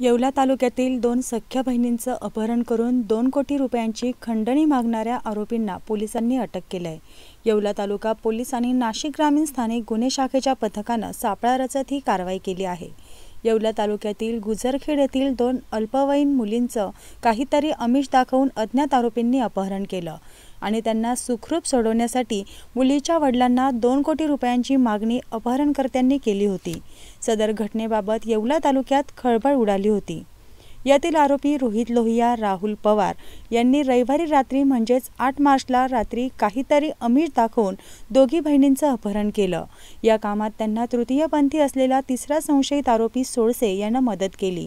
येवला तालुक्यातील दोन सख्ख्या बहिणींचं अपहरण करून दोन कोटी रुपयांची खंडणी मागणाऱ्या आरोपींना पोलिसांनी अटक केलं आहे येवला तालुका पोलीस आणि नाशिक ग्रामीण स्थानिक गुन्हे शाखेच्या पथकानं सापळा रचत ही कारवाई केली आहे. येवला तालुक्यातील गुजरखेड येथील दोन अल्पवयीन मुलींचं काहीतरी अमिष दाखवून अज्ञात आरोपींनी अपहरण केलं. आणि त्यांना सुखरूप सोडवण्यासाठी मुलीच्या वडिलांना दोन कोटी रुपयांची मागणी अपहरणकर्त्यांनी केली होती. सदर घटनेबाबत येवला तालुक्यात खळबळ उडाली होती. यातील आरोपी रोहित लोहिया राहुल पवार यांनी रविवारी रात्री म्हणजेच आठ मार्चला रात्री काहीतरी अमीर दाखवून दोघी बहिणींचं अपहरण केलं. या कामात त्यांना तृतीयपंथी असलेला तिसरा संशयित आरोपी सोळसे यांना मदत केली.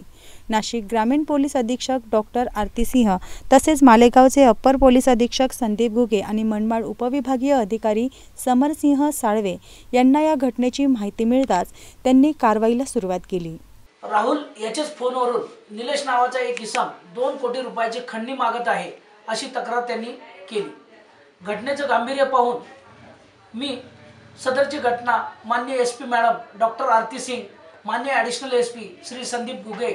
नाशिक ग्रामीण पोलीस अधीक्षक डॉक्टर आरती सिंह तसेच मालेगावचे अप्पर पोलीस अधीक्षक संदीप घुगे आणि मनमाड उपविभागीय अधिकारी समरसिंह साळवे यांना या घटनेची माहिती मिळताच त्यांनी कारवाईला सुरुवात केली. राहुल याच्याच फोनवरून निलेश नावाचा एक इसम दोन कोटी रुपयाची खंडणी मागत आहे अशी तक्रार त्यांनी केली. घटनेचं गांभीर्य पाहून मी सदरची घटना मान्य S P madam doctor Aarti Singh मान्य additional S P Shri Sandeep Guge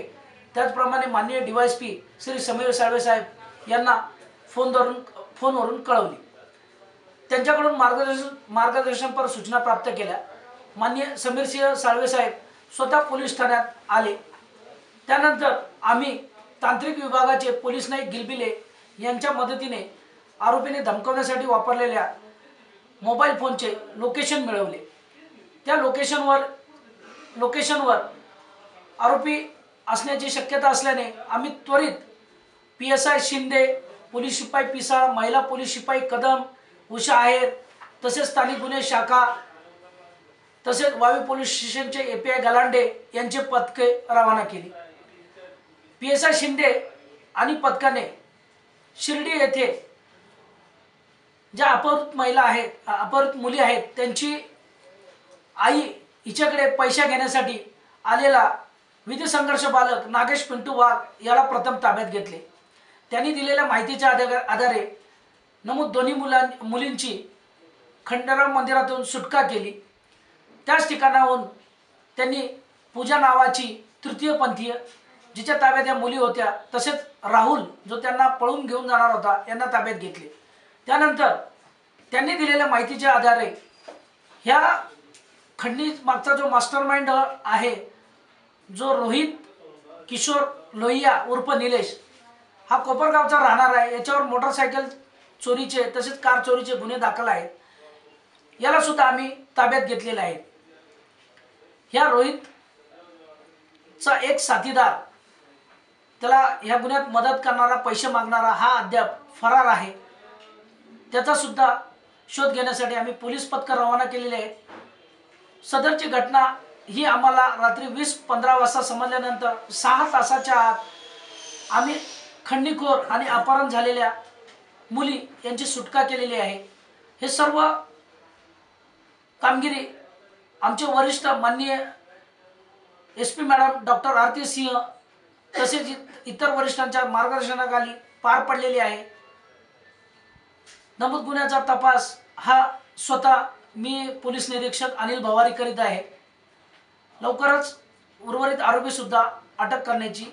त्याचप्रमाणे मान्य D Y P Shri Sameer Salve साहेब यांना फोनवरून फोनवरून कळवली. त्यांच्याकडून मार्गदर्शन मार्गदर्शनपर सूचना प्राप्त केल्या. मान्य समीरसिंह साळवे साहेब स्वतः पोलीस ठाण्यात आले. त्यानंतर आम्ही तांत्रिक विभागाचे पोलीस नाईक गिलबिले यांच्या मदतीने आरोपीने धमकवण्यासाठी वापरलेल्या मोबाईल फोनचे लोकेशन मिळवले. त्या लोकेशनवर लोकेशनवर आरोपी असण्याची शक्यता असल्याने आम्ही त्वरित P S I Shinde police शिपाई पिसाळ महिला पोलीस शिपाई कदम उषा आहेर तसेच स्थानिक गुन्हे शाखा तसेच वावी पोलीस स्टेशनचे ए पी आय गलांडे यांचे पथके रवाना केली. पी एस आय शिंदे आणि पथकाने शिर्डी येथे ज्या अपहृत महिला आहेत अपहृत मुली आहेत त्यांची आई हिच्याकडे पैसा घेण्यासाठी आलेला विधी संघर्ष बालक नागेश पिंटू वाघ याला प्रथम ताब्यात घेतले. त्यांनी दिलेल्या माहितीच्या आधारे नमूद दोन्ही मुलां मुलींची खंडाराम मंदिरातून सुटका केली. त्याच ठिकाणाहून त्यांनी पूजा नावाची तृतीयपंथीय जिच्या ताब्यात या मुली होत्या. तसेच राहुल जो त्यांना पळून घेऊन जाणार होता यांना ताब्यात घेतले. त्यानंतर त्यांनी दिलेल्या माहितीच्या आधारे ह्या खंडणी मागचा जो मास्टर माइंड आहे जो रोहित किशोर लोहिया उर्फ निलेश हा कोपरगावचा राहणार आहे. याच्यावर मोटरसायकल चोरीचे तसेच कार चोरीचे गुन्हे दाखल आहेत. याला सुद्धा आम्ही ताब्यात घेतलेले आहेत. ह्या रोहितचा एक साथीदार त्याला ह्या गुन्ह्यात मदत करणारा पैसे मागणारा हा अद्याप फरार आहे. त्याचा सुद्धा शोध घेण्यासाठी आम्ही पोलीस पथकर रवाना केलेले आहे सदरची घटना ही आम्हाला रात्री वीस पंधरा वाजता समजल्यानंतर सहा तासाच्या आत आम्ही खंडीखोर आणि अपहरण झालेल्या मुली यांची सुटका केलेली आहे. हे सर्व कामगिरी आमचे वरिष्ठ माननीय S P madam doctor Aarti Singh तसेच इतर वरिष्ठांच्या मार्गदर्शनाखाली पार पडलेली आहे. नमूद गुन्ह्याचा तपास हा स्वतः मी पोलीस निरीक्षक अनिल भवारी करीत आहे. लवकरच उर्वरित आरोपीसुद्धा अटक करण्याची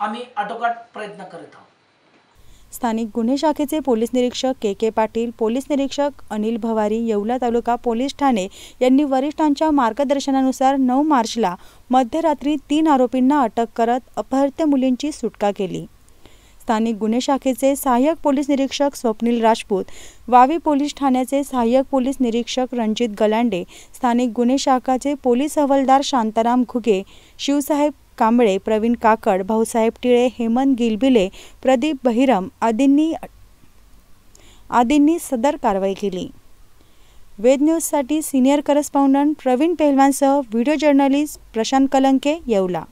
आम्ही आटोकाट प्रयत्न करीत आहोत. स्थानिक गुन्हे शाखेचे पोलीस निरीक्षक के के पाटील पोलीस निरीक्षक अनिल भवारी येवला तालुका पोलीस ठाणे यांनी वरिष्ठांच्या मार्गदर्शनानुसार नऊ मार्चला मध्यरात्री तीन आरोपींना अटक करत अपहृत्य मुलींची सुटका केली. स्थानिक गुन्हे शाखेचे सहाय्यक पोलीस निरीक्षक स्वप्नील राजपूत वावी पोलीस ठाण्याचे सहाय्यक पोलीस निरीक्षक रणजित गलांडे स्थानिक गुन्हे शाखाचे पोलीस हवालदार शांताराम घुगे शिवसाहेब कांबळे प्रवीण काकड भाऊसाहेब टिळे हेमंत गिलबिले प्रदीप बहिरम आदींनी आदींनी सदर कारवाई केली. वेद न्यूजसाठी सिनियर करस्पॉन्डंट प्रवीण पेहलवानसह व्हिडिओ जर्नलिस्ट प्रशांत कलंके येवला.